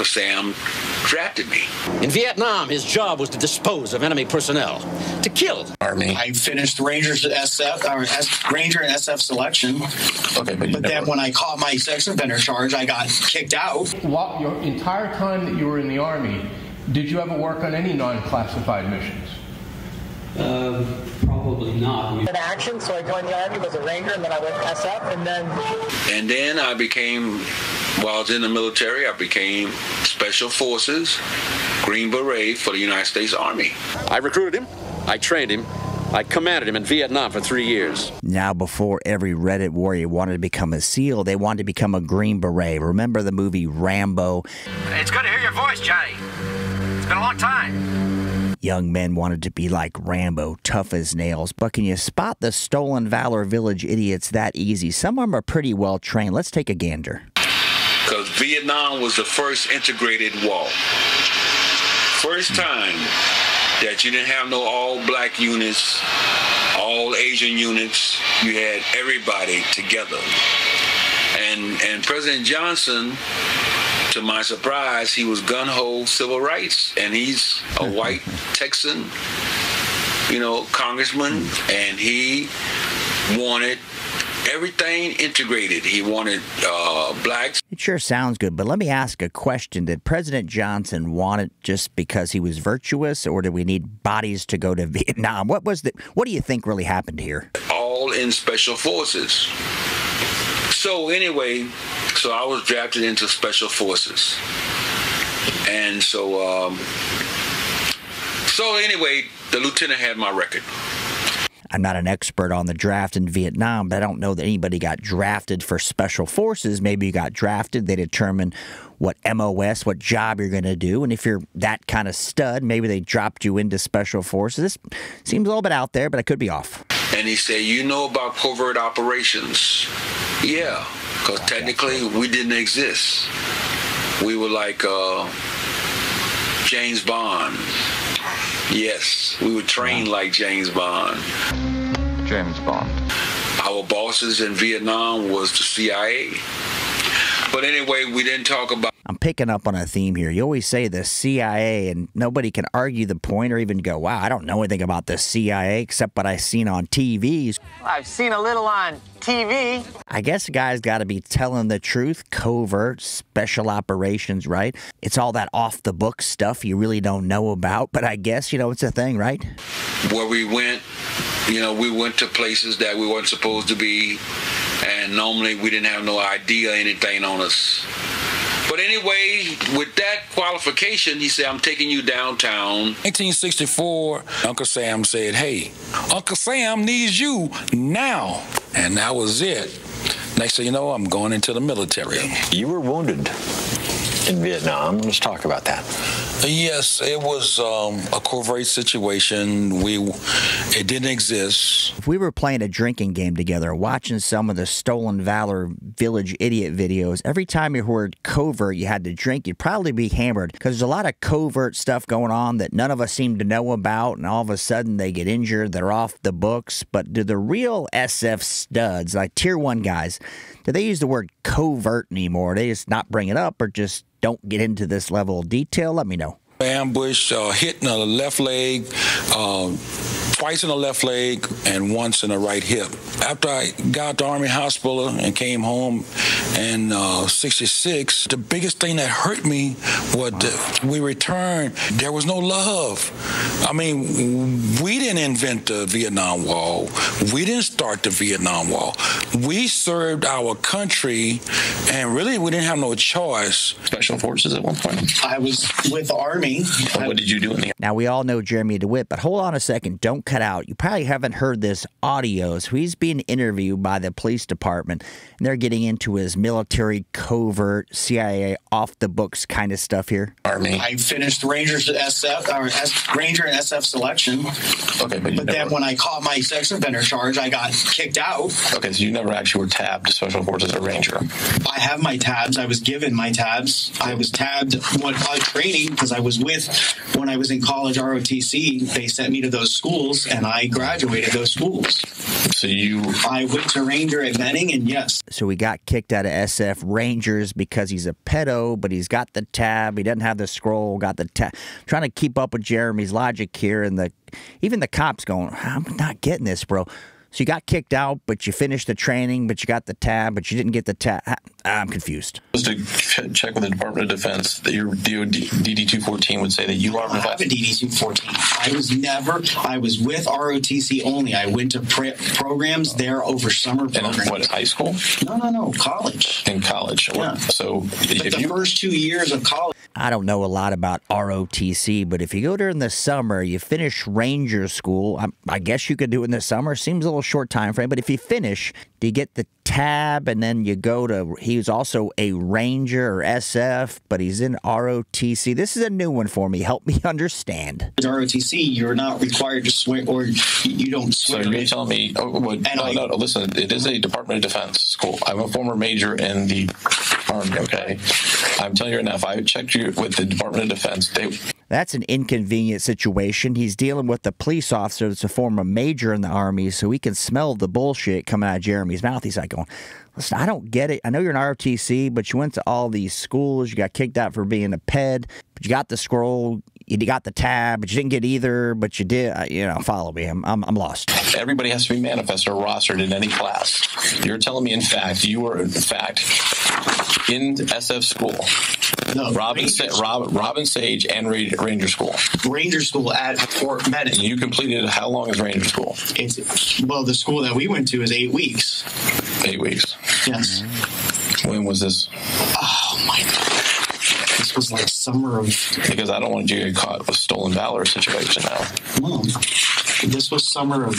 Uncle Sam drafted me. In Vietnam, his job was to dispose of enemy personnel, to kill. Army. I finished Rangers SF or S, Ranger and SF selection. Okay, but, you But never, then when I caught my sex offender charge, I got kicked out. While your entire time that you were in the Army, did you ever work on any non-classified missions? Uh, probably not. We- in action, so I joined the Army, was a Ranger, and then I went SF, and then And then I became, while I was in the military, I became Special Forces, Green Beret for the United States Army. I recruited him, I trained him, I commanded him in Vietnam for three years. Now, before every Reddit warrior wanted to become a SEAL, they wanted to become a Green Beret. Remember the movie Rambo? It's good to hear your voice, Johnny. It's been a long time. Young men wanted to be like Rambo, tough as nails. But can you spot the stolen valor village idiots that easy? Some of them are pretty well trained. Let's take a gander. Vietnam was the first integrated wall. First time that you didn't have no all black units, all Asian units. You had everybody together. And and President Johnson, to my surprise, he was gun ho civil rights. And he's a white Texan, you know, congressman, and he wanted everything integrated. He wanted uh, blacks. It sure sounds good, but let me ask a question. Did President Johnson want it just because he was virtuous, or did we need bodies to go to Vietnam? What was the what do you think really happened here? all in special forces. So anyway, so I was drafted into special forces, and so um, so anyway, the lieutenant had my record. I'm not an expert on the draft in Vietnam, but I don't know that anybody got drafted for special forces. Maybe you got drafted, they determine what MOS, what job you're going to do. And if you're that kind of stud, maybe they dropped you into special forces. This seems a little bit out there, but I could be off. And he said, "You know about covert operations?" Yeah, because technically we didn't exist. We were like uh, James Bond. Yes, we were trained like James Bond. James Bond. Our bosses in Vietnam was the CIA. But anyway, we didn't talk about I'm picking up on a theme here. You always say the CIA, and nobody can argue the point or even go, wow, I don't know anything about the CIA except what I've seen on TVs. I've seen a little on TV. I guess a guy's got to be telling the truth, covert, special operations, right? It's all that off the book stuff you really don't know about, but I guess, you know, it's a thing, right? where we went. You know, we went to places that we weren't supposed to be, and normally we didn't have no idea anything on us. But anyway, with that qualification, he said, I'm taking you downtown. 1964, Uncle Sam said, Hey, Uncle Sam needs you now. And that was it. Next thing you know, I'm going into the military. You were wounded in Vietnam. Let's talk about that. Yes, it was um, a covert situation. We, it didn't exist. If we were playing a drinking game together, watching some of the Stolen Valor Village Idiot videos, every time you heard covert you had to drink, you'd probably be hammered because there's a lot of covert stuff going on that none of us seem to know about, and all of a sudden they get injured, they're off the books. But do the real SF studs, like tier one guys, do they use the word covert anymore? They just not bring it up or just don't get into this level of detail? Let me know. Ambush, uh, hit in the left leg, uh, twice in the left leg, and once in the right hip. After I got to Army Hospital and came home in uh, 66, the biggest thing that hurt me was that we returned, there was no love. I mean, we didn't invent the Vietnam Wall. We didn't start the Vietnam Wall. We served our country, and really we didn't have no choice. Special forces at one point. I was with the Army. What did you do in the Now, we all know Jeremy DeWitt, but hold on a second. Don't cut out. You probably haven't heard this audio. So he's being interviewed by the police department, and they're getting into his military covert, CIA off the books kind of stuff here. Army? I finished Rangers SF or S, Ranger and SF selection. Okay, but But then when I caught my sex offender charge, I got kicked out. Okay, so you never actually were tabbed to Special Forces or Ranger. I have my tabs. I was given my tabs. I was tabbed when I training because I was with when I was in college ROTC. They sent me to those schools and I graduated those schools. So you. I went to Ranger at Benning, and yes. So he got kicked out of SF Rangers because he's a pedo, but he's got the tab. He doesn't have the scroll. Got the tab. Trying to keep up with Jeremy's logic here, and the even the cops going, "I'm not getting this, bro." So you got kicked out, but you finished the training, but you got the tab, but you didn't get the tab. I'm confused. Just to check with the Department of Defense that your DOD, DD214 would say that you are I have a DD214. I was never. I was with ROTC only. I went to pre- programs there over summer programs. In what high school? No, no, no, college. In college. Yeah. So But if the you first two years of college. I don't know a lot about ROTC, but if you go during the summer, you finish Ranger school. I, I guess you could do it in the summer. Seems a little short time frame, but if you finish, do you get the tab and then you go to? He was also a Ranger or SF, but he's in ROTC. This is a new one for me. Help me understand. ROTC, you're not required to swear, or you don't So swear. you're telling me? Oh, well, no, no, no. Listen, it is a Department of Defense school. I'm a former major in the Army. Okay, I'm telling you right now. If I checked you with the Department of Defense, they That's an inconvenient situation. He's dealing with a police officer that's a former major in the Army, so he can smell the bullshit coming out of Jeremy's mouth. He's like going, Listen, I don't get it. I know you're an ROTC, but you went to all these schools. You got kicked out for being a PED, but you got the scroll. You got the tab, but you didn't get either, but you did. uh, You know, follow me. I'm, I'm, I'm lost. everybody has to be manifest or rostered in any class. You're telling me, in fact, you were in fact in SF school. No, Robin, Sa- Rob, Robin Sage and Ra- Ranger School. Ranger school at Fort Benning. And you completed how long is Ranger School? It's well, the school that we went to is eight weeks. Eight weeks. Yes. When was this? Oh my god. This was like summer of. Because I don't want you to get caught with stolen valor situation now. No, this was summer of.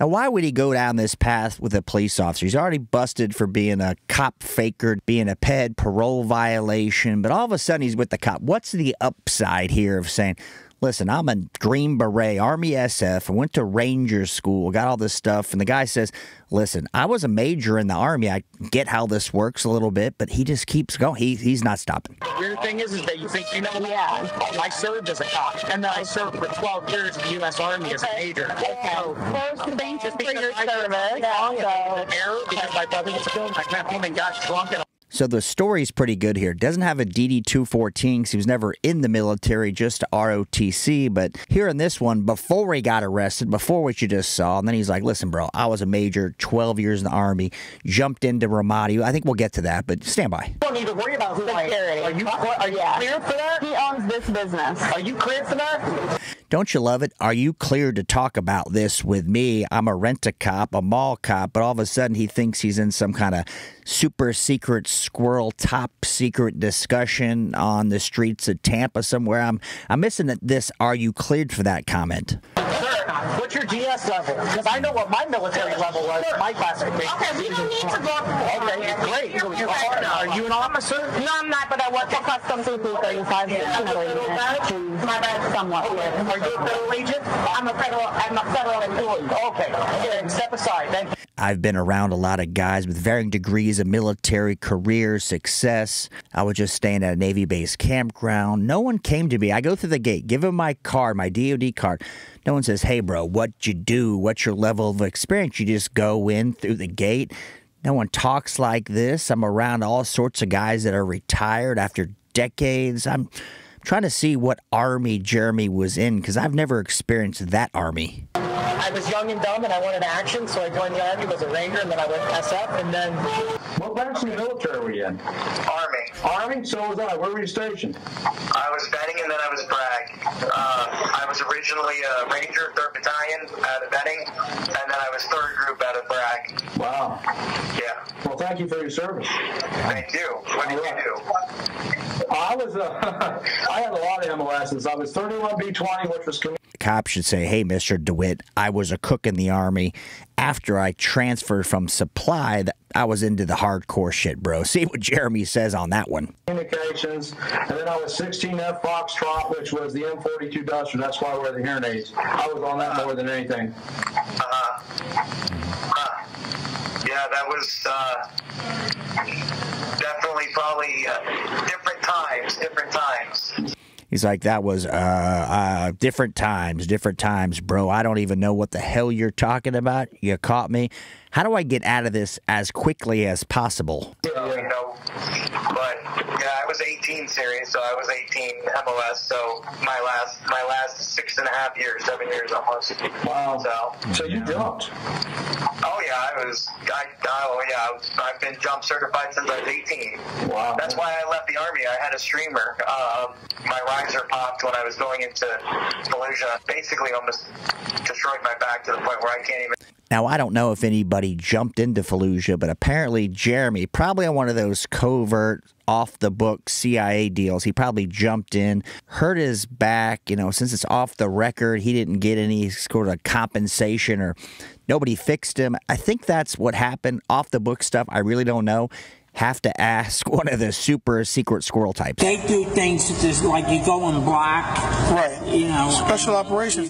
Now, why would he go down this path with a police officer? He's already busted for being a cop faker, being a PED, parole violation, but all of a sudden he's with the cop. What's the upside here of saying, listen, I'm a Green Beret, Army SF, I went to Ranger school, got all this stuff, and the guy says, listen, I was a major in the Army. I get how this works a little bit, but he just keeps going. He, he's not stopping. The Weird thing is, is that you think you know. Yeah. I served as a cop, and then I served for 12 years in the U.S. Army as a major. So, First, thank you just for because your I service. got an error because my brother was killed, I went home and got drunk and So the story's pretty good here. Doesn't have a DD 214 because he was never in the military, just ROTC. But here in this one, before he got arrested, before what you just saw, and then he's like, listen, bro, I was a major, 12 years in the Army, jumped into Ramadi. I think we'll get to that, but stand by. You don't need to worry about who I am. Are you, cl- are you Yeah. clear for that? He owns this business. Are you clear for that? Don't you love it? Are you cleared to talk about this with me? I'm a rent a cop, a mall cop, but all of a sudden he thinks he's in some kind of super secret squirrel top secret discussion on the streets of Tampa somewhere. I'm I'm missing it- this. Are you cleared for that comment? What's your GS level? Because I know what my military level was, my classification. Okay, we don't need to go Okay, great. Are you an officer? No, I'm not, but I work for Customs CP 35 here. My bad, somewhat here. Are you a federal agent? I'm a federal, I'm a federal employee. Okay, then step aside. Thank you. I've been around a lot of guys with varying degrees of military career success. I was just staying at a Navy base campground. No one came to me. I go through the gate, give them my card, my DOD card. No one says, hey, bro, what you do? What's your level of experience? You just go in through the gate. No one talks like this. I'm around all sorts of guys that are retired after decades. I'm trying to see what army Jeremy was in because I've never experienced that army. I was young and dumb and I wanted action, so I joined the Army, was a Ranger, and then I went SF, and then What branch of the military were you in? Army. Army? So was I. Where were you stationed? I was Benning and then I was Bragg. Uh, I was originally a Ranger, 3rd Battalion out of Benning, and then I was 3rd Group out of Bragg. Wow. Yeah. Well, thank you for your service. Thank you. What did you do? I was, uh, I had a lot of MOSs. I was 31B20, which was community. cop should say, "Hey, Mister DeWitt, I was a cook in the army. After I transferred from supply, I was into the hardcore shit, bro." See what Jeremy says on that one. communications, and then I was 16F Foxtrot, which was the M42 Duster. That's why I wear the hearing aids. I was on that more than anything. Uh-huh. Huh. Yeah, that was uh, definitely probably uh, different times, different times. He's like, that was uh, uh, different times, different times, bro. I don't even know what the hell you're talking about. You caught me. How do I get out of this as quickly as possible? So, you know, but yeah, I was 18 series, so I was 18 MLS. So my last, my last six and a half years, seven years almost. Wow. So, So you jumped. oh yeah, I was, I, oh yeah, I was, I've been jump certified since I was 18. Wow. That's why I left the army. I had a streamer. Uh, my riser popped when I was going into Fallujah. Basically, almost destroyed my back to the point where I can't even. Now, I don't know if anybody jumped into Fallujah, but apparently Jeremy, probably on one of those covert, off the book CIA deals, he probably jumped in, hurt his back. You know, since it's off the record, he didn't get any sort of compensation or nobody fixed him. I think that's what happened. Off the book stuff, I really don't know. Have to ask one of the super secret squirrel types. They do things just like you go in black. Right. You know. Special operations.